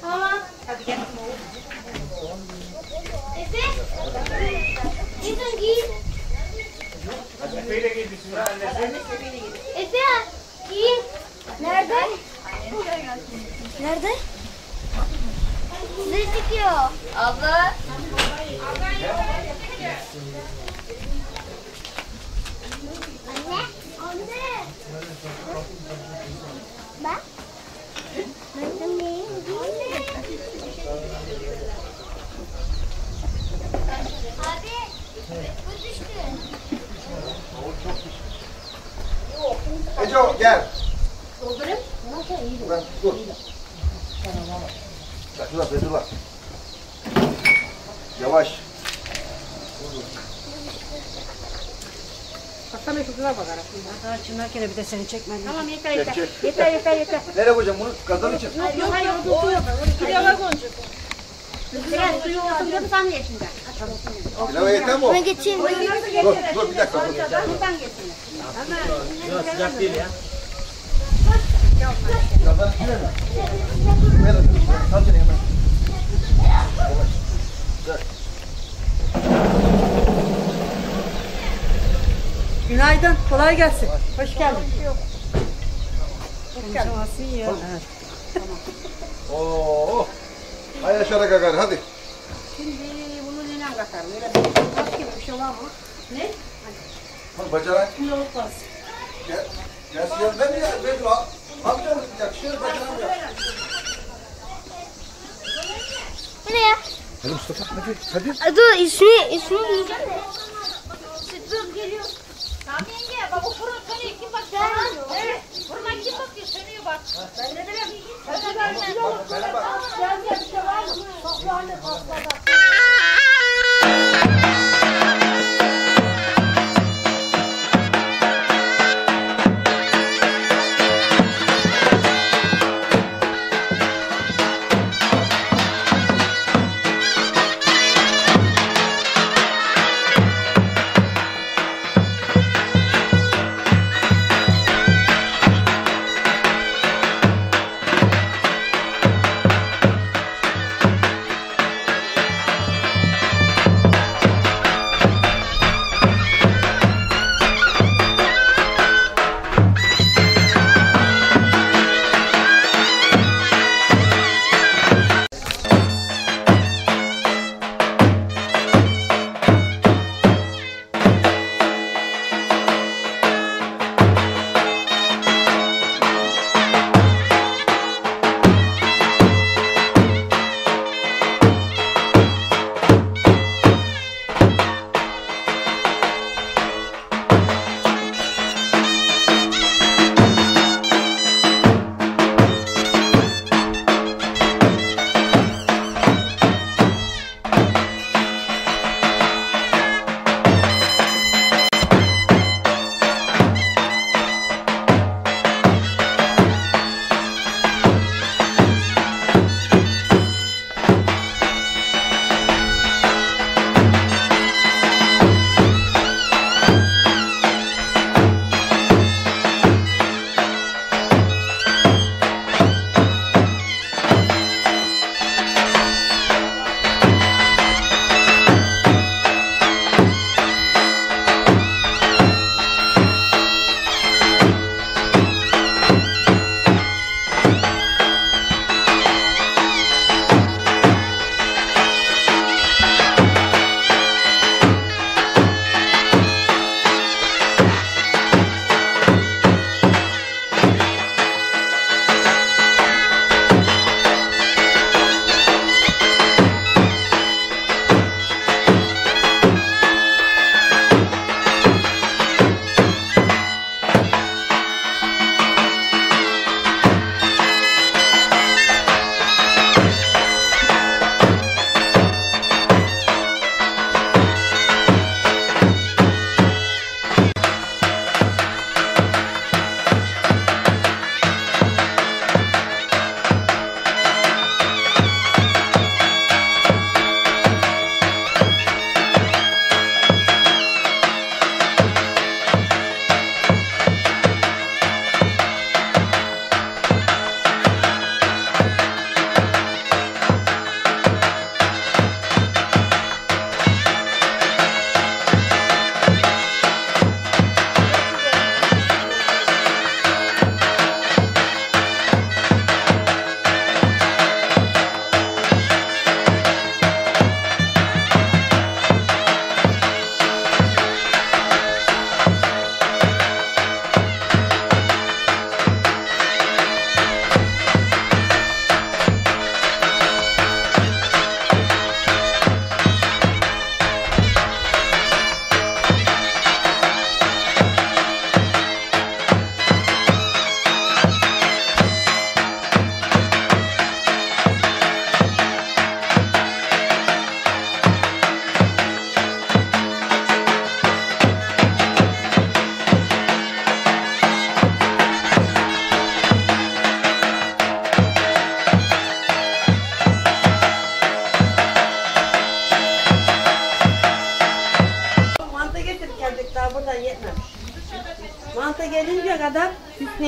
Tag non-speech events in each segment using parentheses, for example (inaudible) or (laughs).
Tamam. Hadi gel. Efe. Gidin giyin. Efe giyin. Nerede? Nerede? Size çıkıyor. Abla. Anne. Anne. Bak. Ben de neyim? Abi. Bu düştü. Ece gel. Ben dur. Dur dur. Yavaş. Baksana şu kıza bakarak. Daha çınarken bir de seni çekmedim. Tamam yeter Çek yeter. çek. Yeter yeter yeter. Nereye koyacağım bunu? Kazan için. Hayır hayır o tutuyor. Pilava koyacak. Gel suyu oturduğunu sanmıyor şimdi. Pilava yeter mi? Ben geçeyim. Dur dur bir dakika dur. Buradan seni hemen. Yavaş. Dur. Günaydın, kolay gelsin. Hoş geldin. Hoş geldin. ya. Evet. Oo. Hay aşağı kakar hadi. Şimdi neyle katar? Böyle bir tas gibi bir şey var mı? Ne? Bak bacanak. Yoğurt var. Gel. Gel suya. Ben ya. Ben al. Amca mısın? Yakışıyor bacanak ya. Nereye? Hadi Mustafa hadi. Hadi. Dur ismi ismi diyeceğim de. Dur geliyor. Tamam yenge bak bu fırın sönüyor kim bakıyor? Evet. Fırına kim bakıyor sönüyor bak. Ben ne bileyim. Ben de Bana bak. Gel gel bir şey var mı? Sofrane patladı. Thank you.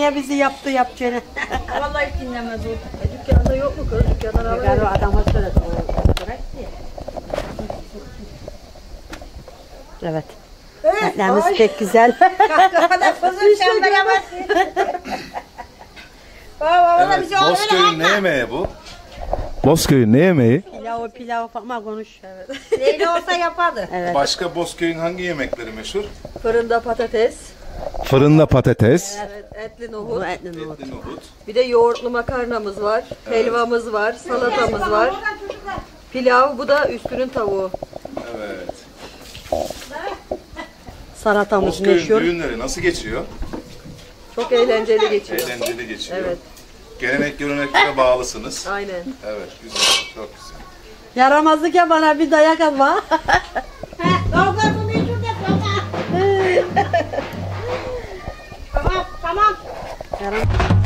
Hüsniye bizi yaptı yapacağını. (laughs) Vallahi hiç dinlemez o. E, dükkanda yok mu kız? Dükkandan alıyor. adama söyledi. o bırak diye. Evet. Pek güzel. (laughs) Kızım (laughs) sen bak. Baba Evet, Bozköy'ün ne yemeği bu? Bozköy'ün ne yemeği? pilav pilav ama konuş. Evet. Neyle olsa yapardı. Evet. Başka Bozköy'ün hangi yemekleri meşhur? Fırında patates, Fırında patates, evet, etli nohut, etli nohut. etli nohut. bir de yoğurtlu makarnamız var, helvamız var, salatamız var. Pilav, bu da üstünün tavuğu. Evet. Salatamız Bozköy'ün meşhur. düğünleri nasıl geçiyor? Çok eğlenceli geçiyor. Eğlenceli geçiyor. Evet, Gelenek göreneklere bağlısınız. aynen. Evet, güzel, çok güzel. Yaramazlık ya bana bir dayak atma. (laughs) Era...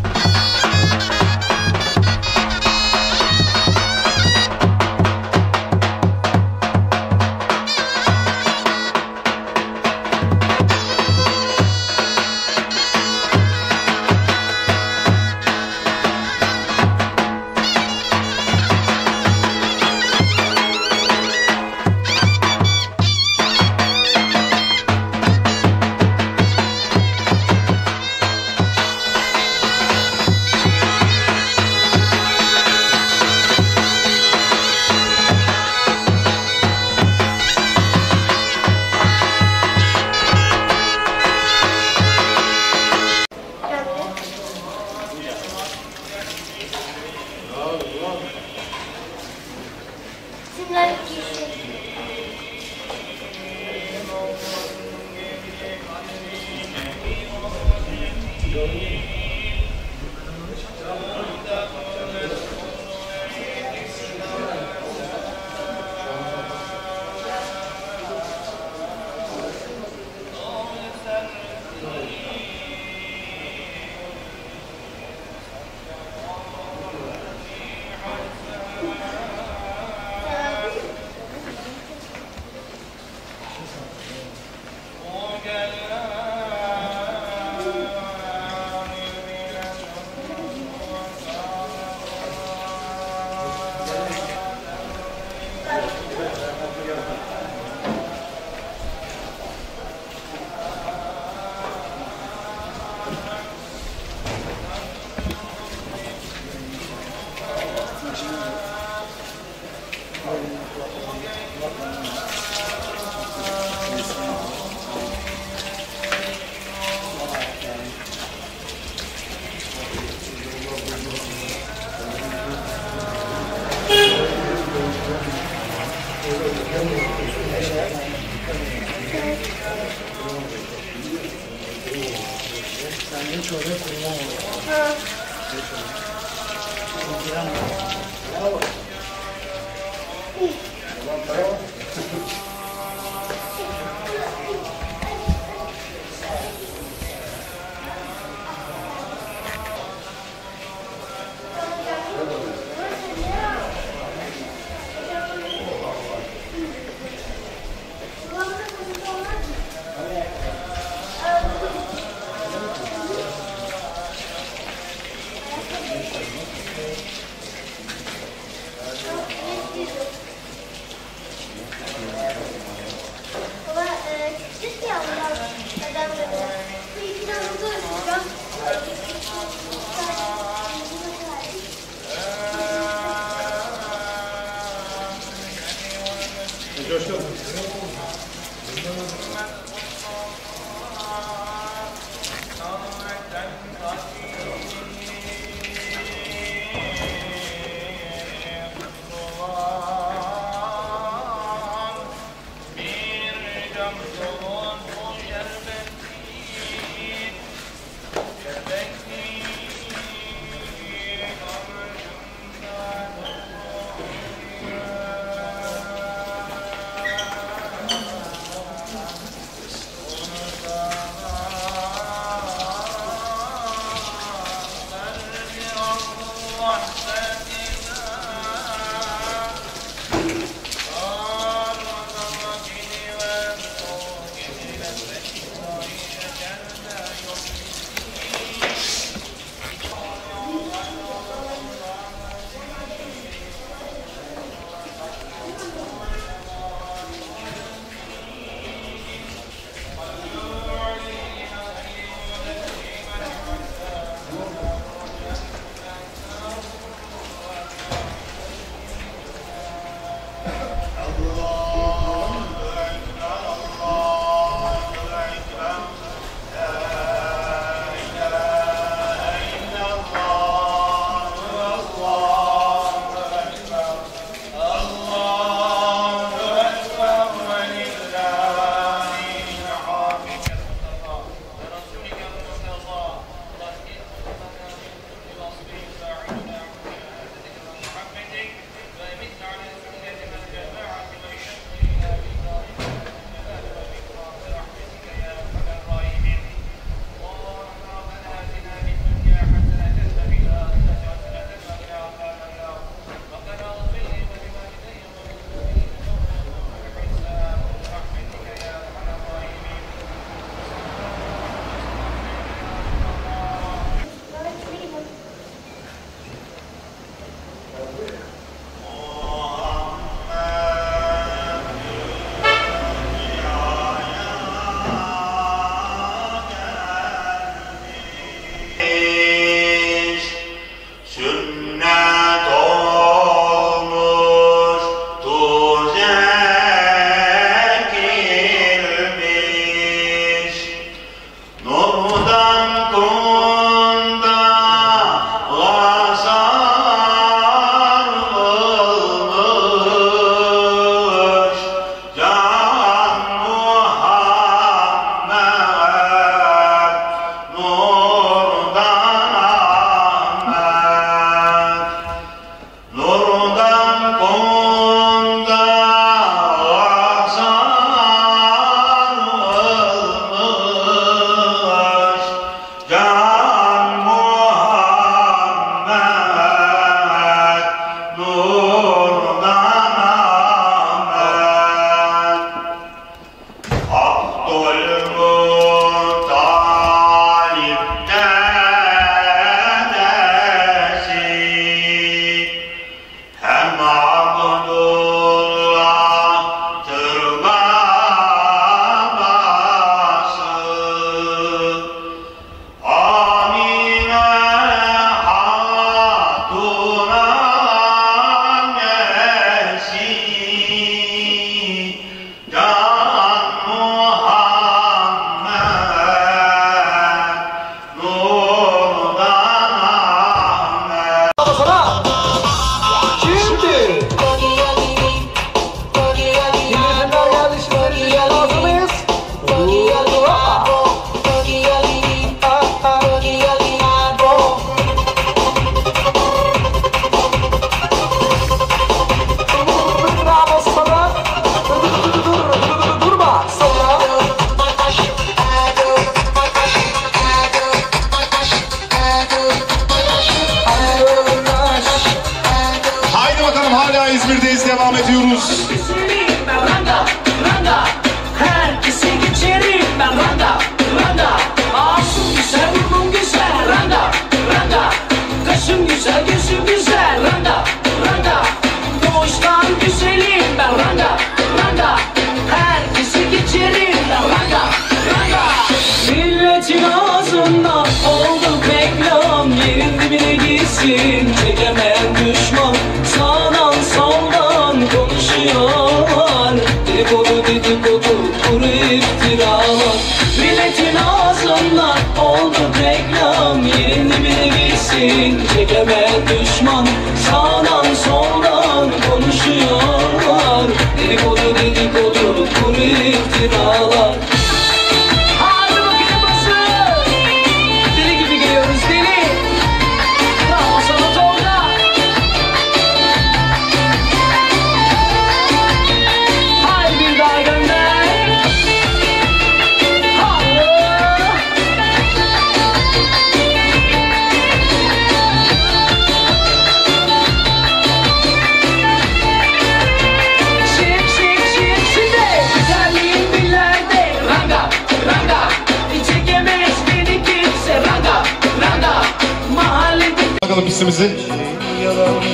Pistimizi.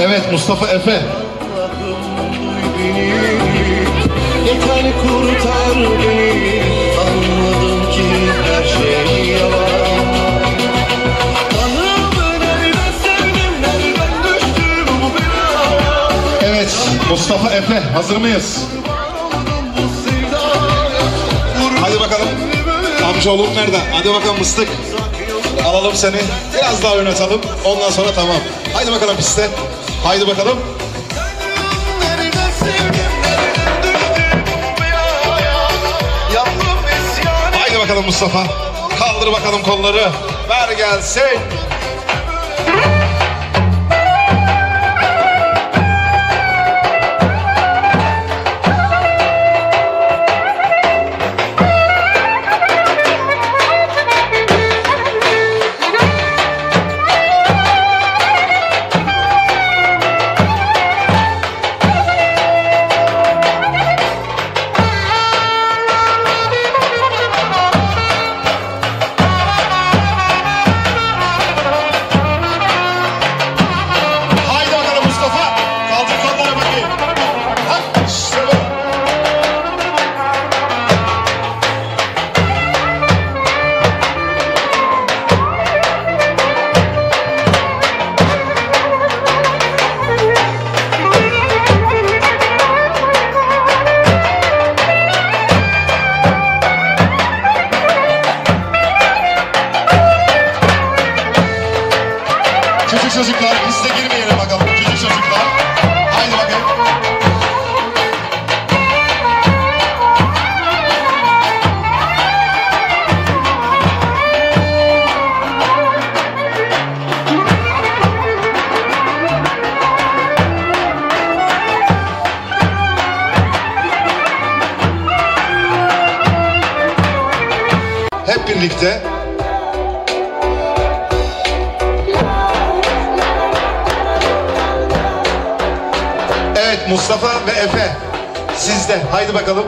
Evet Mustafa Efe. Yeter kurtar beni Anladım ki her şey yalan Evet Mustafa Efe. Hazır mıyız? Hadi bakalım. Amcaoğlum nerede? Hadi bakalım mıstık. Alalım seni. Biraz daha oynatalım. Ondan sonra tamam. Haydi bakalım piste. Haydi bakalım. Haydi bakalım Mustafa. Kaldır bakalım kolları. Ver gelsin. Mustafa ve Efe. Sizde. Haydi bakalım.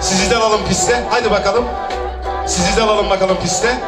Sizi de alalım piste. Haydi bakalım. Sizi de alalım bakalım piste.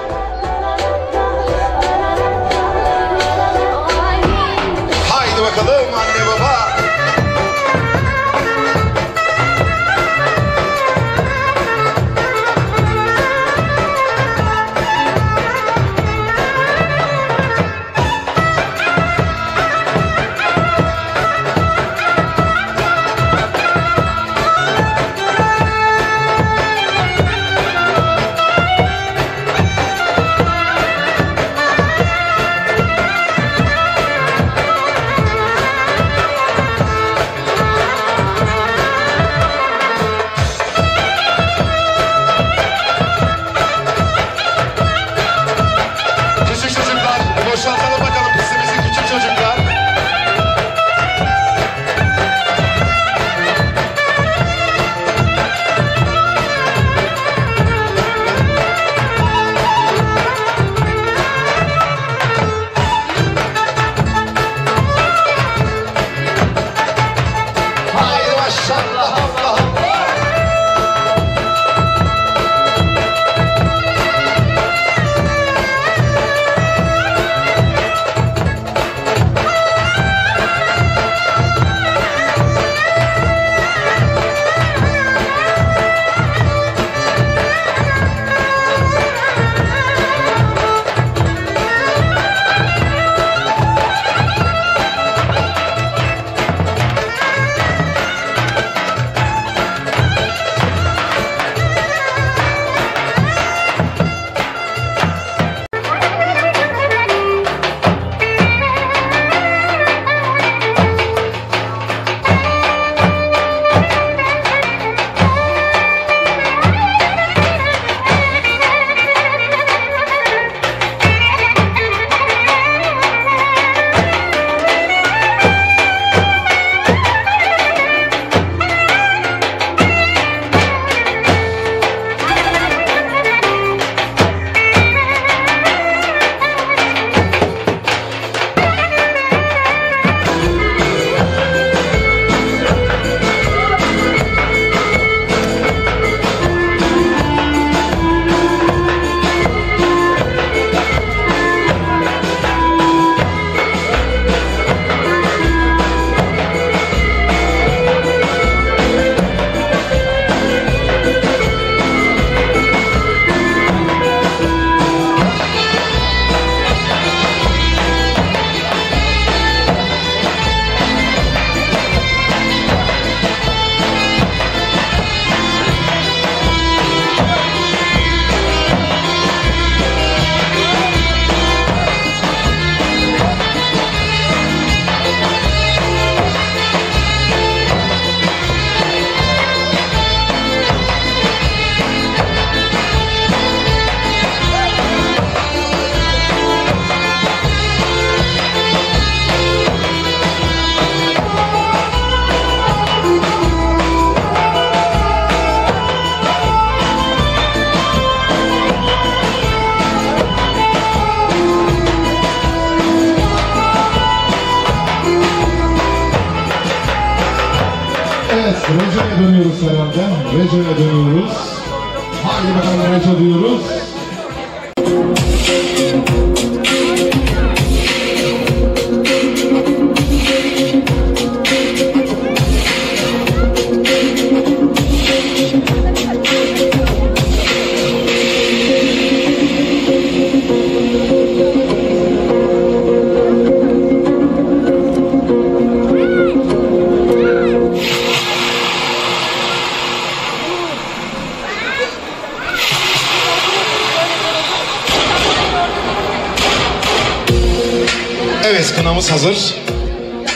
Hazır.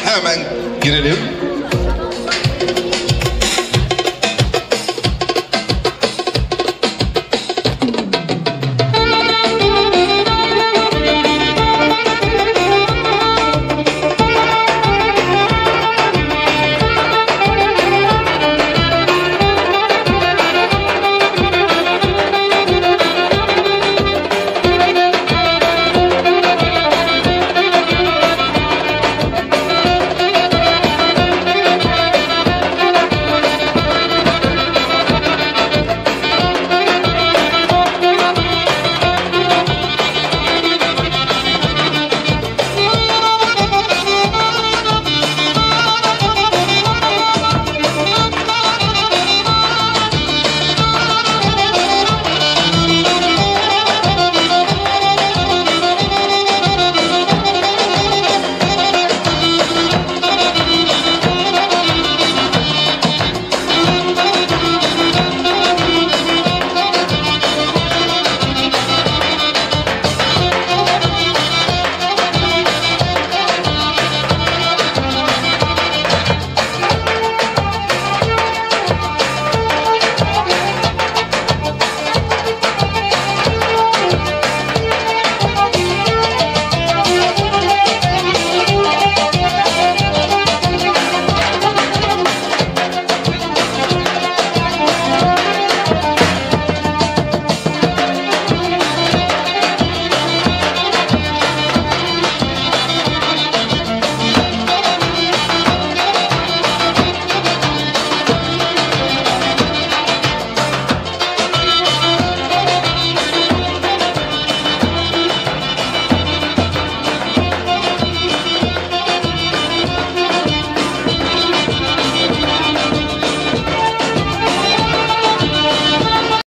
Hemen girelim.